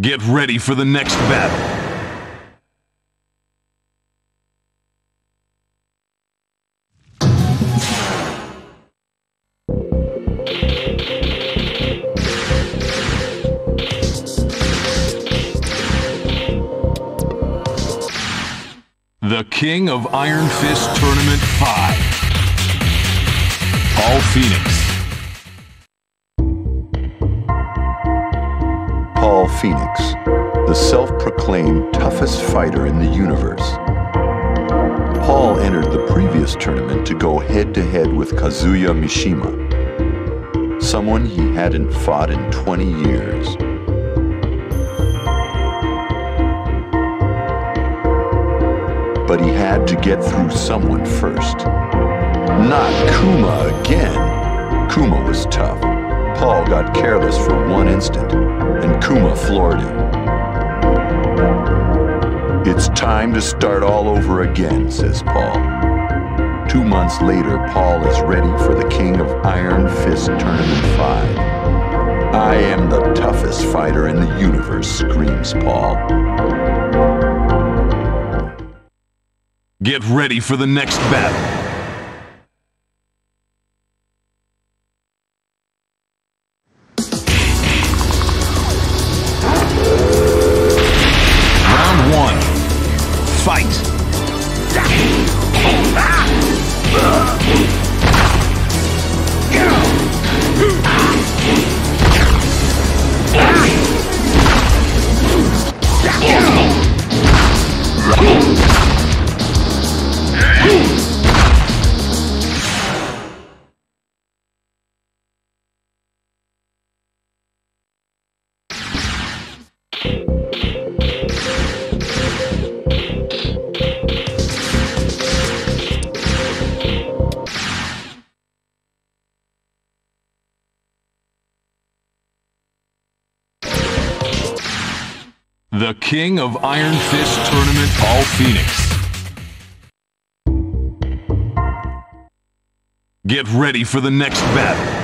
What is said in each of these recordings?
Get ready for the next battle. The King of Iron Fist Tournament 5. Paul Phoenix. Phoenix, the self-proclaimed toughest fighter in the universe. Paul entered the previous tournament to go head-to-head -head with Kazuya Mishima, someone he hadn't fought in 20 years. But he had to get through someone first. Not Kuma again! Kuma was tough. Paul got careless for one instant, and Kuma Florida. It's time to start all over again, says Paul. Two months later, Paul is ready for the King of Iron Fist Tournament 5. I am the toughest fighter in the universe, screams Paul. Get ready for the next battle. The King of Iron Fist Tournament, Paul Phoenix. Get ready for the next battle.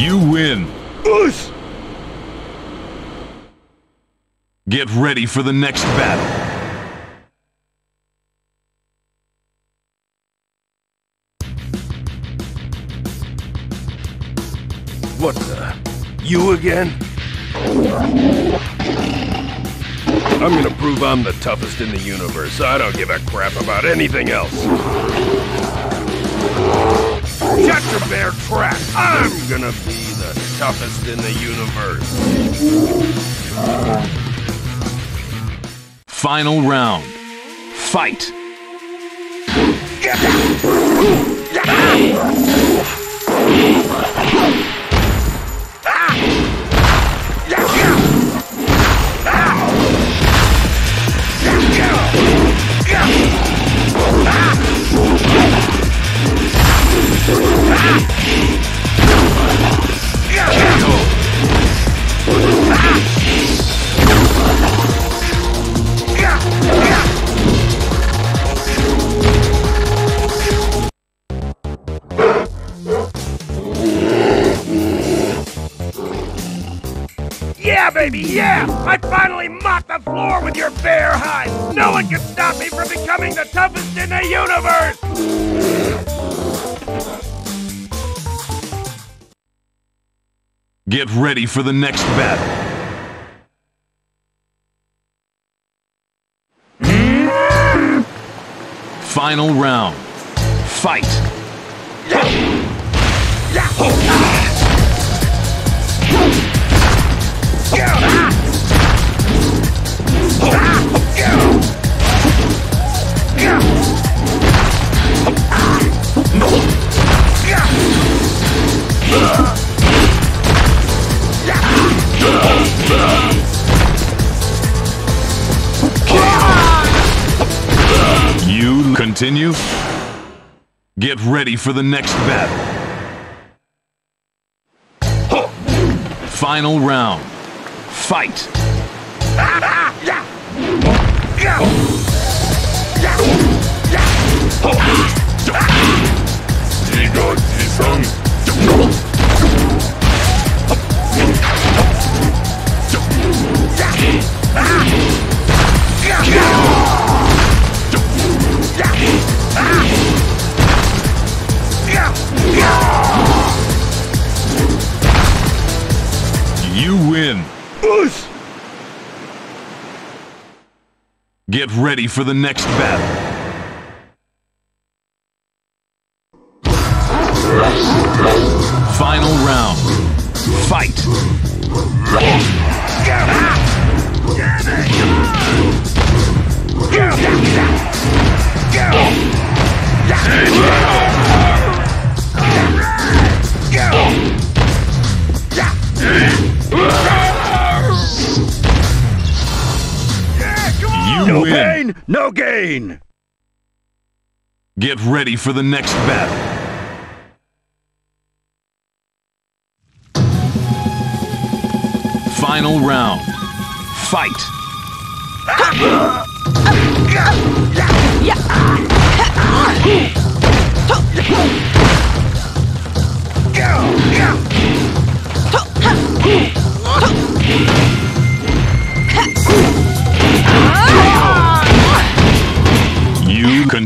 You win. Us. Get ready for the next battle. What the? You again? I'm gonna prove I'm the toughest in the universe. I don't give a crap about anything else. Shut your bear trap! I'm gonna be the toughest in the universe. Final round. Fight! Baby, yeah! I finally mopped the floor with your bare hide! No one can stop me from becoming the toughest in the universe! Get ready for the next battle. Final round. Fight! You continue? Get ready for the next battle. Final round. Fight! You win. Get ready for the next battle. Final round. Fight! Pain, gain! Get ready for the next battle. Final round. Fight! You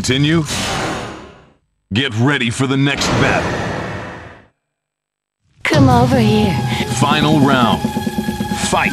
continue? Get ready for the next battle. Come over here. Final round. Fight!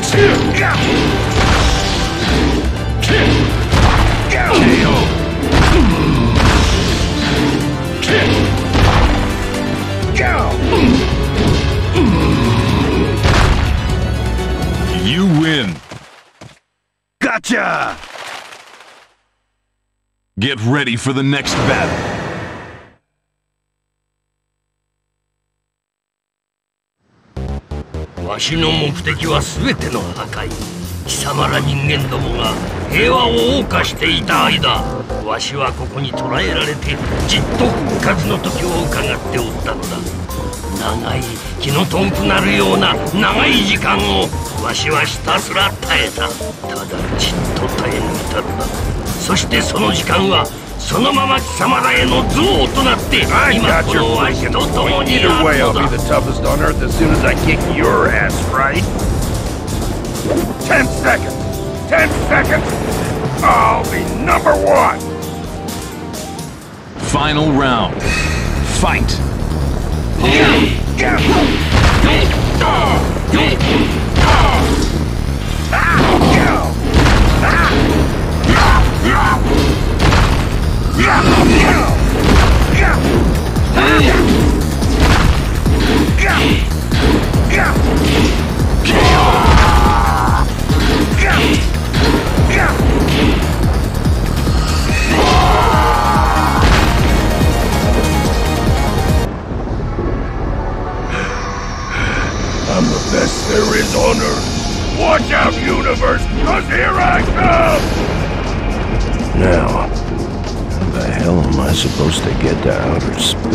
Get ready for the next battle.「わしの目的は全ての破壊貴様ら人間どもが平和を謳歌していた間わしはここに捕らえられてじっと復活の時を伺っておったのだ長い気の遠くなるような長い時間をわしはひたすら耐えたただじっと耐え抜いたのだそしてその時間はそのまま貴様らへの憎悪となって I 今 got こ your のわしと共.に Either あ way, る I'll の be だ the toughest on Earth as soon as I kick your ass, right? Ten seconds! Ten seconds! I'll be number one! Final round. Fight! I'm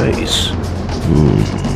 how the